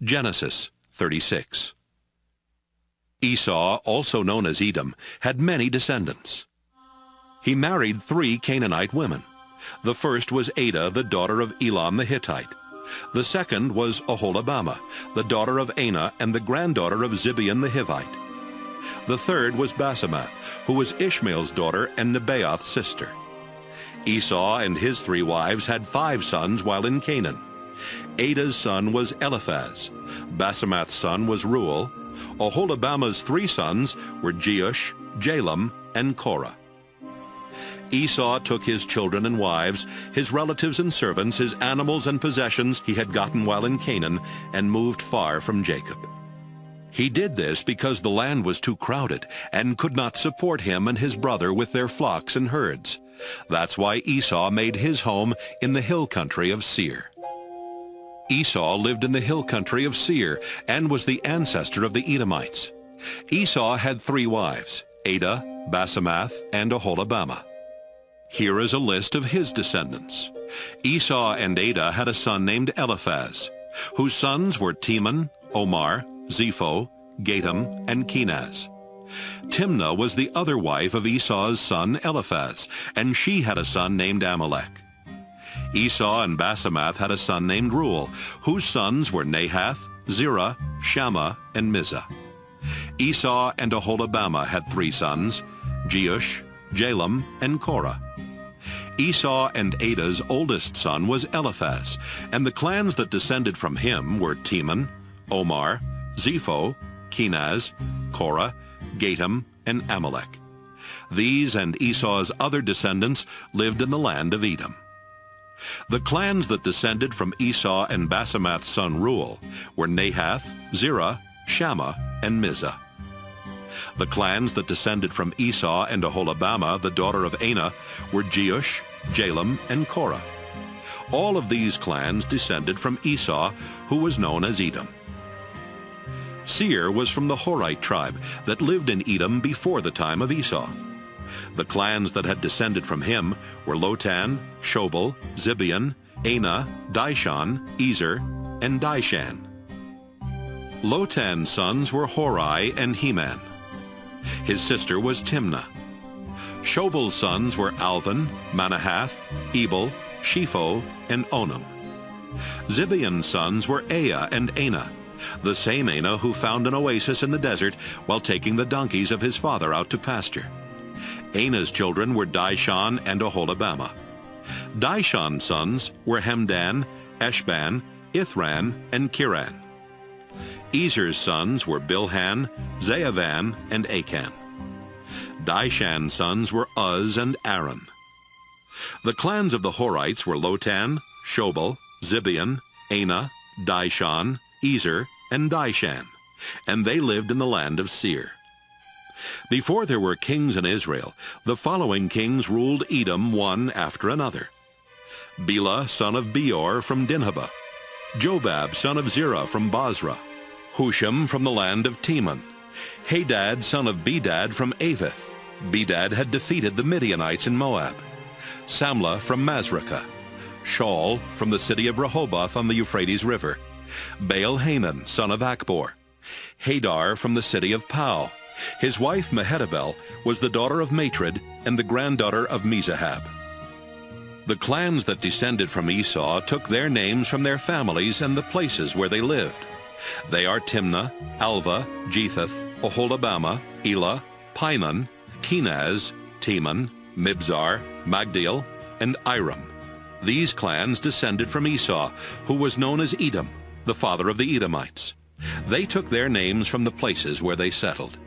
Genesis 36. Esau, also known as Edom, had many descendants. He married three Canaanite women. The first was Adah, the daughter of Elon the Hittite. The second was Oholibamah, the daughter of Anah and the granddaughter of Zibeon the Hivite. The third was Basemath, who was Ishmael's daughter and Nebaioth's sister. Esau and his three wives had five sons while in Canaan. Adah's son was Eliphaz. Basemath's son was Reuel. Oholibamah's three sons were Jeush, Jalam, and Korah. Esau took his children and wives, his relatives and servants, his animals and possessions he had gotten while in Canaan, and moved far from Jacob. He did this because the land was too crowded and could not support him and his brother with their flocks and herds. That's why Esau made his home in the hill country of Seir. Esau lived in the hill country of Seir and was the ancestor of the Edomites. Esau had three wives, Adah, Basemath, and Oholibamah. Here is a list of his descendants. Esau and Adah had a son named Eliphaz, whose sons were Teman, Omar, Zepho, Gatam, and Kenaz. Timnah was the other wife of Esau's son Eliphaz, and she had a son named Amalek. Esau and Basemath had a son named Reuel, whose sons were Nahath, Zerah, Shammah, and Mizzah. Esau and Oholibamah had three sons, Jeush, Jalam, and Korah. Esau and Adah's oldest son was Eliphaz, and the clans that descended from him were Teman, Omar, Zepho, Kenaz, Korah, Gatam, and Amalek. These and Esau's other descendants lived in the land of Edom. The clans that descended from Esau and Basemath's son Reuel were Nahath, Zerah, Shammah, and Mizzah. The clans that descended from Esau and Oholibamah, the daughter of Anah, were Jeush, Jalam, and Korah. All of these clans descended from Esau, who was known as Edom. Seir was from the Horite tribe that lived in Edom before the time of Esau. The clans that had descended from him were Lotan, Shobal, Zibeon, Anah, Dishon, Ezer, and Dishan. Lotan's sons were Horai and Heman. His sister was Timnah. Shobal's sons were Alvan, Manahath, Ebal, Shepho, and Onam. Zibeon's sons were Aiah and Anah, the same Anah who found an oasis in the desert while taking the donkeys of his father out to pasture. Anah's children were Dishon and Oholibamah. Dishon's sons were Hemdan, Eshban, Ithran, and Kiran. Ezer's sons were Bilhan, Zaavan, and Akan. Dishan's sons were Uz and Aran. The clans of the Horites were Lotan, Shobal, Zibeon, Anah, Dishon, Ezer, and Dishan, and they lived in the land of Seir. Before there were kings in Israel, the following kings ruled Edom one after another. Bela, son of Beor from Dinhabah, Jobab, son of Zerah from Bozrah, Husham from the land of Teman, Hadad, son of Bedad from Avith. Bedad had defeated the Midianites in Moab. Samlah from Masrekah, Shaul from the city of Rehoboth on the Euphrates River, Baal Hanan son of Achbor, Hadar from the city of Pau, his wife Mehetabel was the daughter of Matred and the granddaughter of Mezahab. The clans that descended from Esau took their names from their families and the places where they lived. They are Timnah, Alvah, Jetheth, Oholibamah, Elah, Pinon, Kenaz, Teman, Mibzar, Magdiel, and Iram. These clans descended from Esau, who was known as Edom, the father of the Edomites. They took their names from the places where they settled.